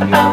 Señor.